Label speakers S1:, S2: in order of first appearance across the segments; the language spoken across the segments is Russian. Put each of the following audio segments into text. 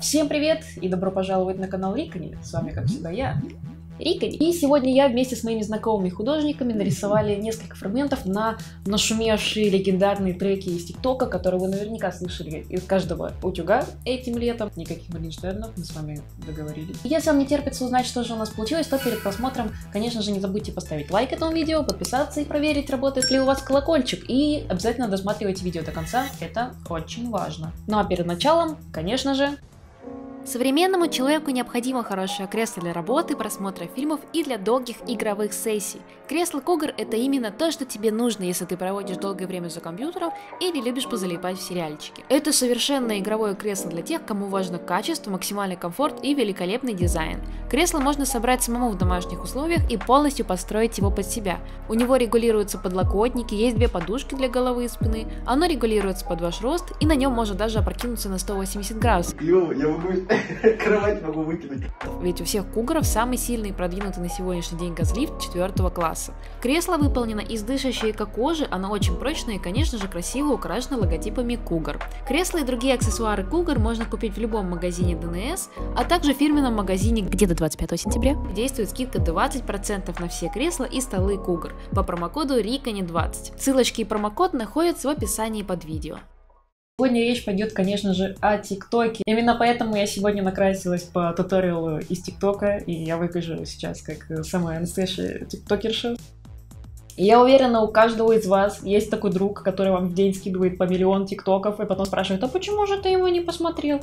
S1: Всем привет и добро пожаловать на канал Рикани. С вами, как всегда, я, Рикани. И сегодня я вместе с моими знакомыми художниками нарисовали несколько фрагментов на нашумевшие легендарные треки из ТикТока, которые вы наверняка слышали из каждого утюга этим летом. Никаких Моргенштернов, мы с вами договорились. Если вам не терпится узнать, что же у нас получилось, то перед просмотром, конечно же, не забудьте поставить лайк этому видео, подписаться и проверить, работает ли у вас колокольчик. И обязательно досматривайте видео до конца, это очень важно. Ну а перед началом, конечно же,
S2: Современному человеку необходимо хорошее кресло для работы, просмотра фильмов и для долгих игровых сессий. Кресло Cougar это именно то, что тебе нужно, если ты проводишь долгое время за компьютером или любишь позалипать в сериальчике. Это совершенно игровое кресло для тех, кому важно качество, максимальный комфорт и великолепный дизайн. Кресло можно собрать самому в домашних условиях и полностью построить его под себя. У него регулируются подлокотники, есть две подушки для головы и спины, оно регулируется под ваш рост и на нем можно даже опрокинуться на 180 градусов.
S3: Ё, я могу кровать могу выкинуть.
S2: Ведь у всех кугоров самый сильный и продвинутый на сегодняшний день газлифт 4 класса. Кресло выполнено из дышащей эко-кожи, оно очень прочное и, конечно же, красиво украшено логотипами Кугар. Кресло и другие аксессуары Кугар можно купить в любом магазине ДНС, а также в фирменном магазине где до 25 сентября. Действует скидка 20% на все кресла и столы Кугар по промокоду RIKANI20. Ссылочки и промокод находятся в описании под видео.
S1: Сегодня речь пойдет, конечно же, о ТикТоке. Именно поэтому я сегодня накрасилась по туториалу из ТикТока, и я выгляжу сейчас как самая настоящая тиктокерша. Я уверена, у каждого из вас есть такой друг, который вам в день скидывает по миллион тиктоков, и потом спрашивает, а почему же ты его не посмотрел?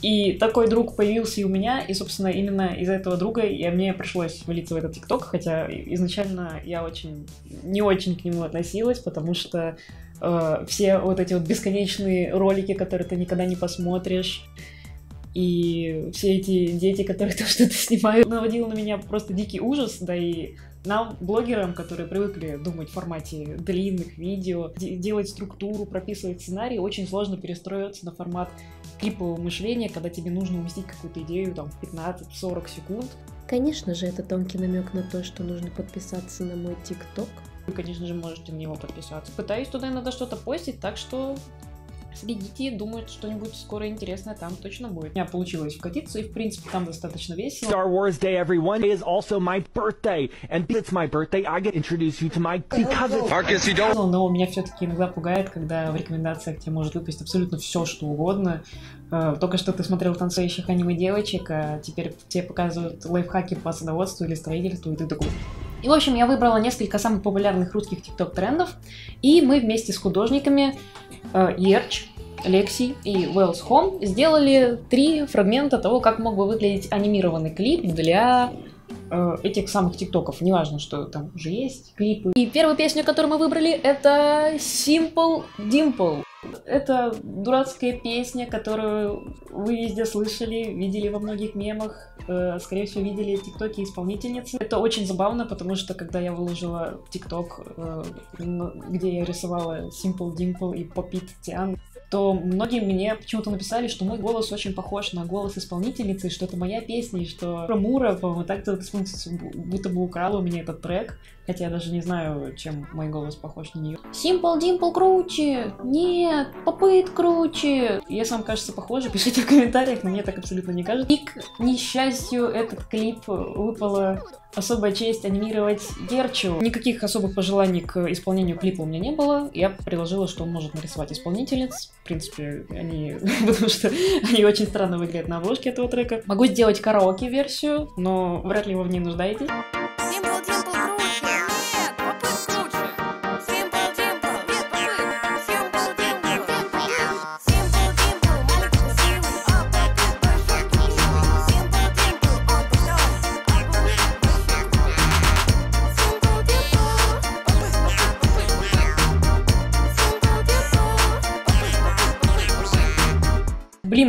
S1: И такой друг появился и у меня, и, собственно, именно из-за этого друга я, мне пришлось влиться в этот тикток, хотя изначально я очень, не очень к нему относилась, потому что э, все вот эти вот бесконечные ролики, которые ты никогда не посмотришь, и все эти дети, которые там что-то снимают, наводило на меня просто дикий ужас, да и нам, блогерам, которые привыкли думать в формате длинных видео, делать структуру, прописывать сценарий, очень сложно перестроиться на формат клипового мышления, когда тебе нужно уместить какую-то идею там в 15-40 секунд.
S4: Конечно же, это тонкий намек на то, что нужно подписаться на мой ТикТок.
S1: Вы, конечно же, можете на него подписаться. Пытаюсь туда иногда что-то постить, так что следите, думаю, что-нибудь скоро интересное там точно будет. У меня получилось вкатиться, и в принципе там достаточно весело.
S5: Star Wars Day, everyone. It is also my birthday, and it's my birthday. I get introduced you to my because it's
S3: Маркес, you don't...
S1: Но меня все-таки иногда пугает, когда в рекомендациях тебе может выпасть абсолютно все, что угодно. Э, Только что ты смотрел танцующих аниме-девочек, а теперь тебе показывают лайфхаки по садоводству или строительству, и ты такой... И, в общем, я выбрала несколько самых популярных русских тикток-трендов, и мы вместе с художниками э, Ерч, Лекси и Wells Home сделали три фрагмента того, как мог бы выглядеть анимированный клип для э, этих самых тиктоков. Неважно, что там уже есть клипы. И первую песню, которую мы выбрали, это Simple Dimple. Это дурацкая песня, которую вы везде слышали, видели во многих мемах, э, скорее всего, видели в ТикТоке исполнительницы. Это очень забавно, потому что когда я выложила ТикТок, э, где я рисовала Simple Dimple и Popit Tian, то многие мне почему-то написали, что мой голос очень похож на голос исполнительницы, что это моя песня, и что Мура, по-моему, так-то исполнительница будто бы украла у меня этот трек, хотя я даже не знаю, чем мой голос похож на нее. Simple Dimple круче! Нет, Попыт круче! Если вам кажется похоже, пишите в комментариях, но мне так абсолютно не кажется. И, к несчастью, этот клип выпала особая честь анимировать Герчу. Никаких особых пожеланий к исполнению клипа у меня не было. Я предложила, что он может нарисовать исполнительниц. Принципе, они... потому что они очень странно выглядят на обложке этого трека. Могу сделать караоке-версию, но вряд ли вы в ней нуждаетесь.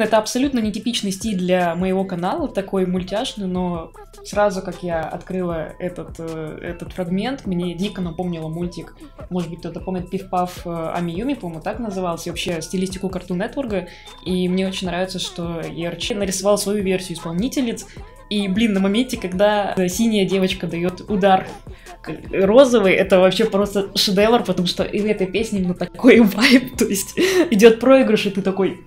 S1: Это абсолютно нетипичный стиль для моего канала, такой мультяшный, но сразу как я открыла этот, э, этот фрагмент, мне дико напомнило мультик, может быть, кто-то помнит Пиф-Паф э, Ами-Юми, по-моему, так назывался, и вообще стилистику Cartoon Network, и мне очень нравится, что Ерч нарисовал свою версию исполнительниц, и, блин, на моменте, когда синяя девочка дает удар розовый, это вообще просто шедевр, потому что и в этой песне именно такой вайб, то есть идет проигрыш, и ты такой,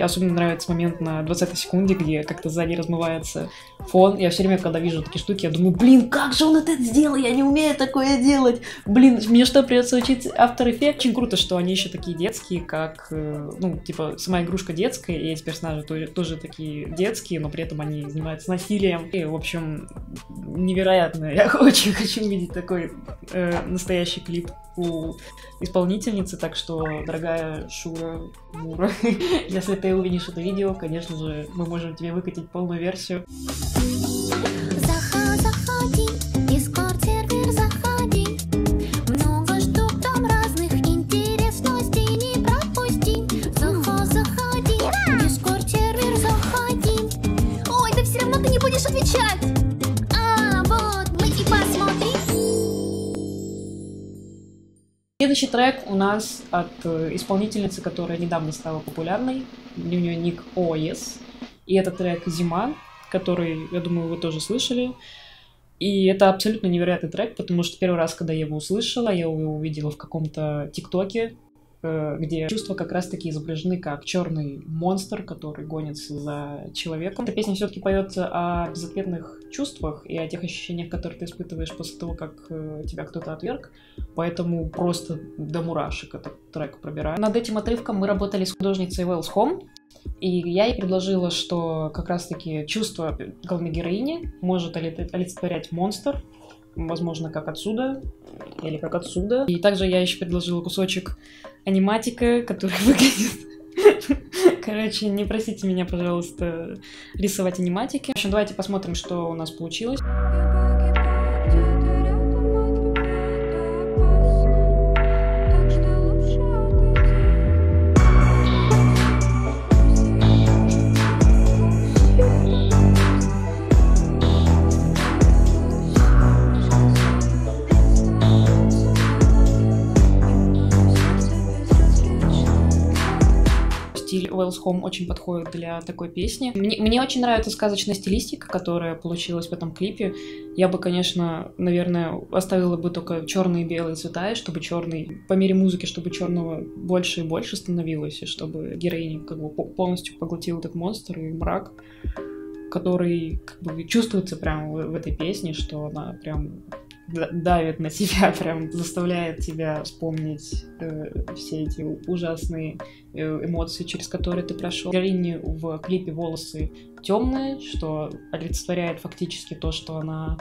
S1: И особенно нравится момент на 20 секунде, где как-то сзади размывается фон. Я все время, когда вижу такие штуки, я думаю, блин, как же он это сделал? Я не умею такое делать. Блин, мне что, придется учить After Effects? Очень круто, что они еще такие детские, как, э, ну, типа, сама игрушка детская, и эти персонажи тоже, тоже такие детские, но при этом они занимаются насилием. И, в общем, невероятно. Я очень хочу увидеть такой э, настоящий клип у исполнительницы, так что, дорогая Шура Мура, если ты увидишь это видео, конечно же, мы можем тебе выкатить полную версию. Следующий трек у нас от э, исполнительницы, которая недавно стала популярной. У нее ник ОС. И это трек «Зима», который, я думаю, вы тоже слышали. И это абсолютно невероятный трек, потому что первый раз, когда я его услышала, я его увидела в каком-то ТикТоке, где чувства как раз-таки изображены как черный монстр, который гонится за человеком. Эта песня все-таки поется о безответных чувствах и о тех ощущениях, которые ты испытываешь после того, как э, тебя кто-то отверг. Поэтому просто до мурашек этот трек пробираю. Над этим отрывком мы работали с художницей Wells Home, и я ей предложила, что как раз-таки чувство главной героини может оли- олицетворять монстр, возможно, как отсюда, или как отсюда. И также я еще предложила кусочек аниматика, который выглядит... Короче, не просите меня, пожалуйста, рисовать аниматики. В общем, давайте посмотрим, что у нас получилось. Wells Home очень подходит для такой песни. Мне, мне очень нравится сказочная стилистика, которая получилась в этом клипе. Я бы, конечно, наверное, оставила бы только черные и белые цвета, и чтобы черный, по мере музыки, чтобы черного больше и больше становилось, и чтобы героиня как бы по- полностью поглотил этот монстр и мрак, который как бы чувствуется прямо в, этой песне, что она прям давит на тебя, прям заставляет тебя вспомнить э, все эти ужасные э, эмоции, через которые ты прошел. Героине в клипе волосы темные, что олицетворяет фактически то, что она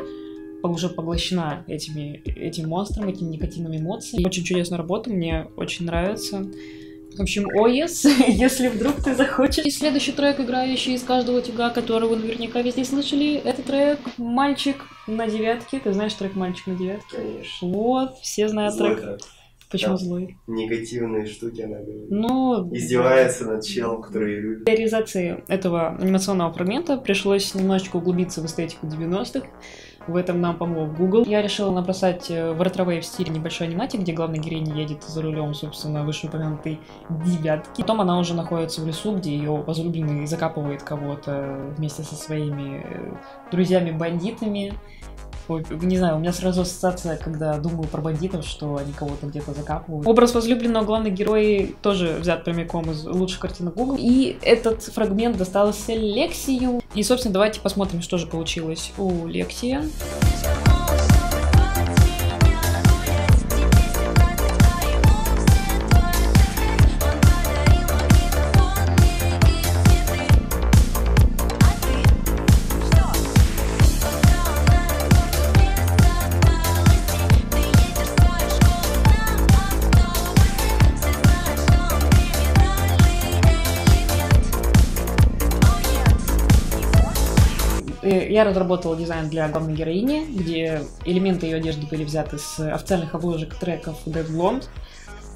S1: уже поглощена этими, этим монстром, этими негативными эмоциями. Очень чудесная работа, мне очень нравится. В общем, ОЕС, если вдруг ты захочешь. И следующий трек, играющий из каждого тюга, который вы наверняка везде слышали, это трек «Мальчик на девятке». Ты знаешь трек «Мальчик на девятке»?
S3: Конечно.
S1: Вот, все знают
S3: Злой
S1: трек.
S3: трек.
S1: Почему
S3: Да.
S1: злой?
S3: Негативные штуки она говорит.
S1: Ну,
S3: Издевается над челом, который любит.
S1: Для реализации этого анимационного фрагмента пришлось немножечко углубиться в эстетику 90-х. В этом нам помог Google. Я решила набросать э, в ретро в стиле небольшой аниматик, где главная героиня едет за рулем, собственно, вышеупомянутой девятки. Потом она уже находится в лесу, где ее возлюбленный закапывает кого-то вместе со своими э, друзьями-бандитами. Не знаю, у меня сразу ассоциация, когда думаю про бандитов, что они кого-то где-то закапывают. Образ возлюбленного главных героев тоже взят прямиком из лучших картинок Google. И этот фрагмент достался Лексию. И, собственно, давайте посмотрим, что же получилось у Лексия. Э, Я разработала дизайн для главной героини, где элементы ее одежды были взяты с официальных обложек треков Dead Blonde.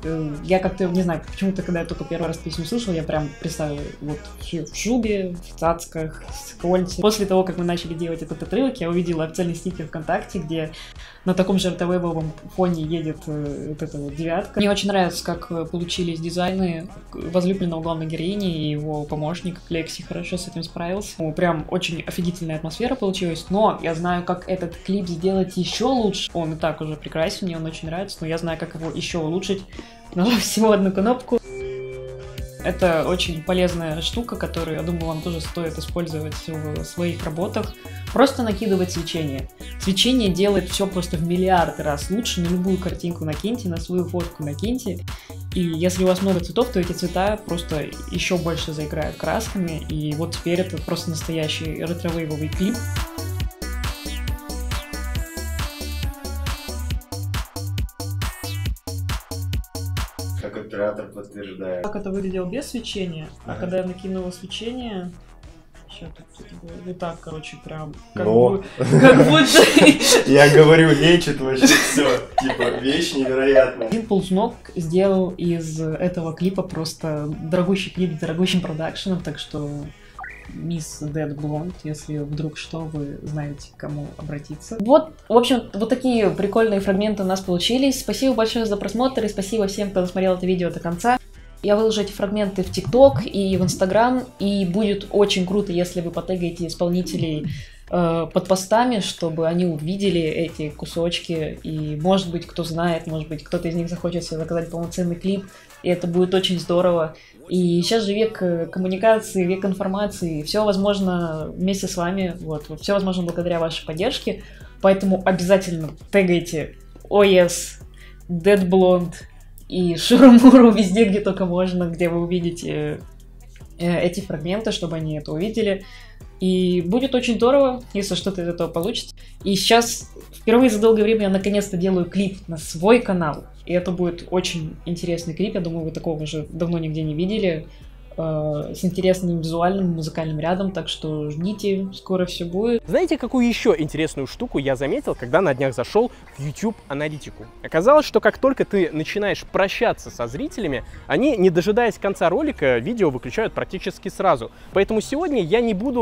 S1: Э, Я как-то, не знаю, почему-то, когда я только первый раз песню слышала, я прям представила вот в шубе, в цацках, с кольцами. После того, как мы начали делать этот отрывок, я увидела официальный стикер ВКонтакте, где на таком же РТВ-бовом фоне едет э, вот эта вот девятка. Мне очень нравится, как э, получились дизайны возлюбленного главной героини и его помощник Лекси хорошо с этим справился. Ну, Прям очень офигительная атмосфера получилась, но я знаю, как этот клип сделать еще лучше. Он и так уже прекрасен, мне он очень нравится, но я знаю, как его еще улучшить. Нажав всего одну кнопку. Это очень полезная штука, которую, я думаю, вам тоже стоит использовать в своих работах. Просто накидывать свечение. Свечение делает все просто в миллиард раз лучше. На любую картинку накиньте, на свою фотку накиньте. И если у вас много цветов, то эти цвета просто еще больше заиграют красками. И вот теперь это просто настоящий ретро-вейвовый клип.
S3: Оператор подтверждает.
S1: Как это выглядело без свечения, а
S3: Ага.
S1: когда я накинула свечение... Сейчас тут было не так, короче, прям... Как,
S3: Но.
S1: бы- как будто...
S3: Я говорю, лечит вообще все. Типа, вещь невероятная.
S1: Один ползнок сделал из этого клипа просто дорогущий клип с дорогущим продакшеном, так что мисс Dead Blonde, если вдруг что, вы знаете, к кому обратиться. Вот, в общем, вот такие прикольные фрагменты у нас получились. Спасибо большое за просмотр и спасибо всем, кто досмотрел это видео до конца. Я выложу эти фрагменты в ТикТок и в Инстаграм, и будет очень круто, если вы потегаете исполнителей э, под постами, чтобы они увидели эти кусочки, и, может быть, кто знает, может быть, кто-то из них захочет себе заказать полноценный клип, и это будет очень здорово. И сейчас же век э, коммуникации, век информации, все возможно вместе с вами, вот, все возможно благодаря вашей поддержке, поэтому обязательно тегайте. OS, Dead Blonde и Шурумуру везде, где только можно, где вы увидите э, эти фрагменты, чтобы они это увидели. И будет очень здорово, если что-то из этого получится. И сейчас впервые за долгое время я наконец-то делаю клип на свой канал. И это будет очень интересный клип. Я думаю, вы такого уже давно нигде не видели. Э, с интересным визуальным музыкальным рядом. Так что ждите, скоро все будет.
S6: Знаете, какую еще интересную штуку я заметил, когда на днях зашел в YouTube аналитику? Оказалось, что как только ты начинаешь прощаться со зрителями, они, не дожидаясь конца ролика, видео выключают практически сразу. Поэтому сегодня я не буду